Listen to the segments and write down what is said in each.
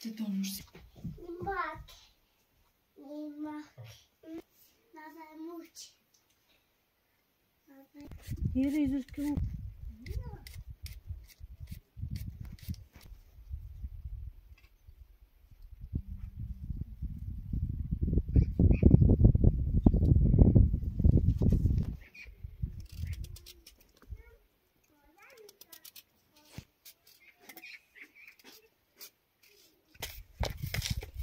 Ты тонешь. Не мак. Не мак. Надо мучить. Надо... Ири,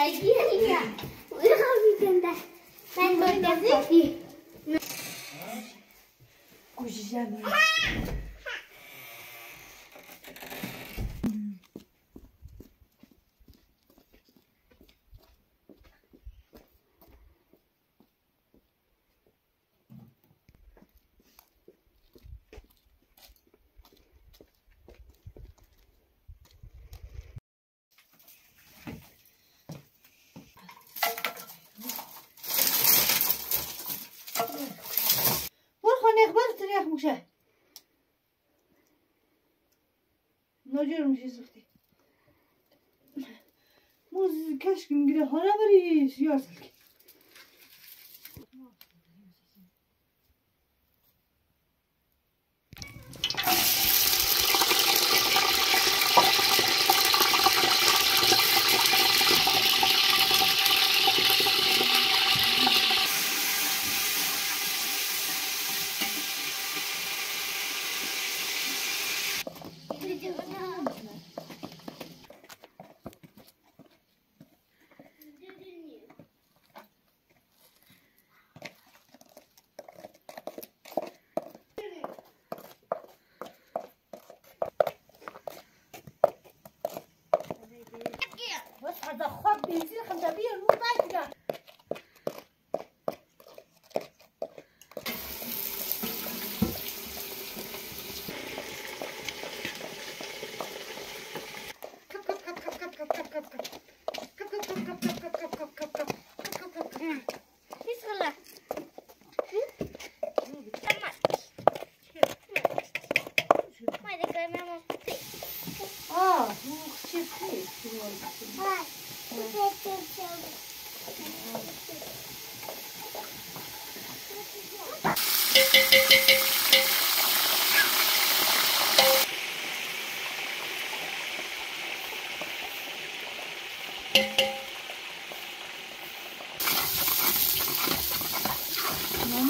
gleich wieder hier. Irre Mein Gott, der Sigi. برو خانه اخ بختر یخ موشه نجار میشه زفتی موز کشگی میگیره خانه بریش یار دلگی 你还很辩论？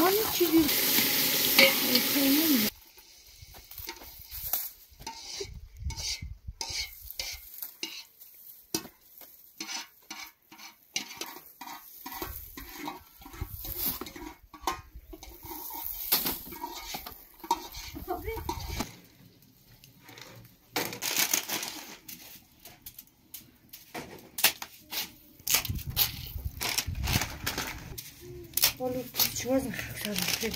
Anne çivi. Efendim wasn't so big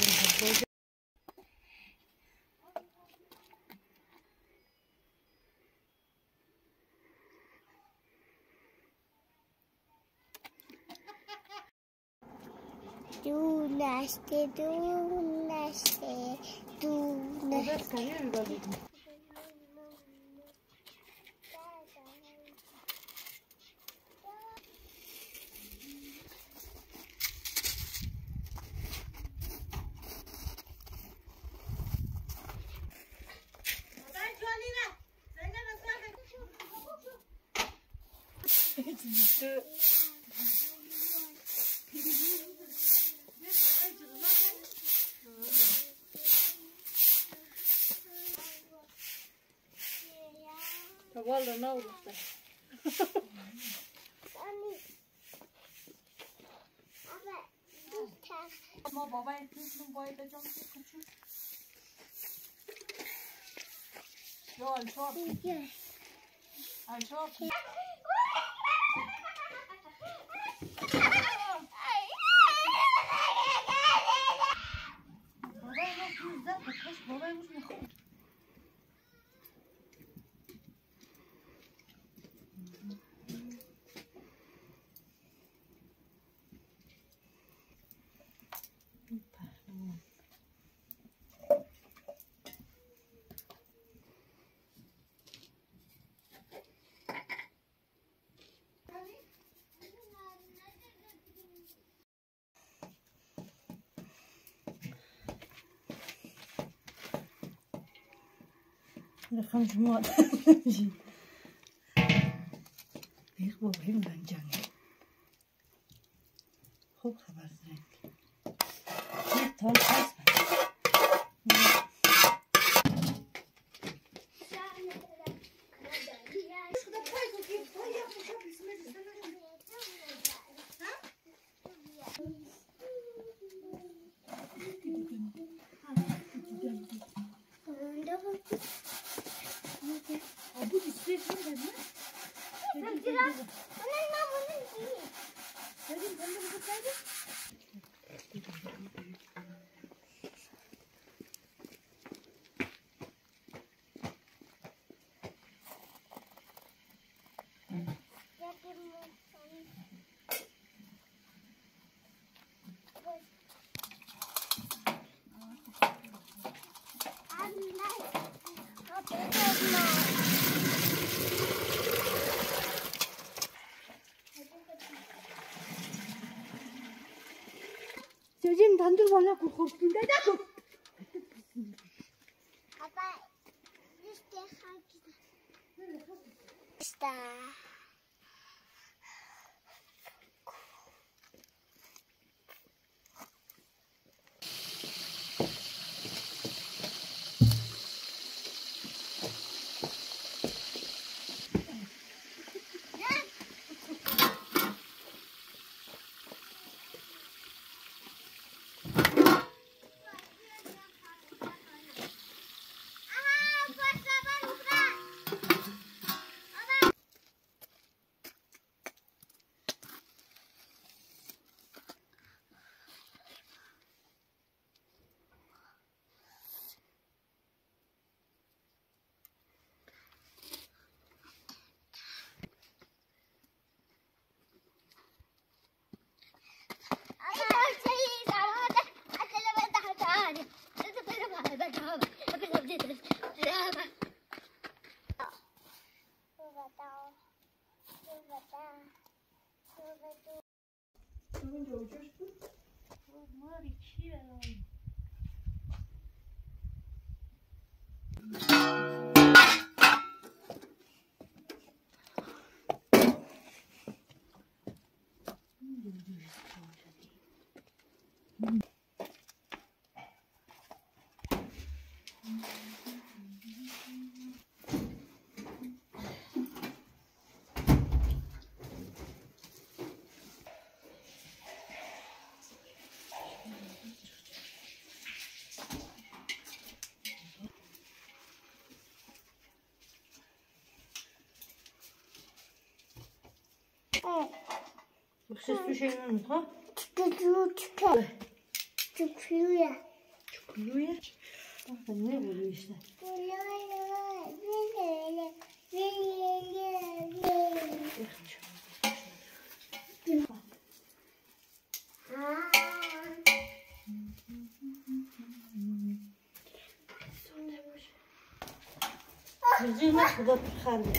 Дунаште, дунаште, дунаште. Tavalla naulutta. Ama babayın kızının boyu da çok küçük. Yo, I'm talking. I'm talking. Dat gaan ze maar zien. Weer wel heel lang jang. Hoog gaan we het denken. Niet Abi bir şey söyleme. Biraz Жижиг тандур болоо хурдан даа. Апа. Юстэ хаа. Ста. Bak süslü şeyler mi ha? Çıkıyor çıkıyor. Çıkıyor ya. Çıkıyor ya. Bak ne oluyor işte. Yüzüğü nasıl da tıkardı.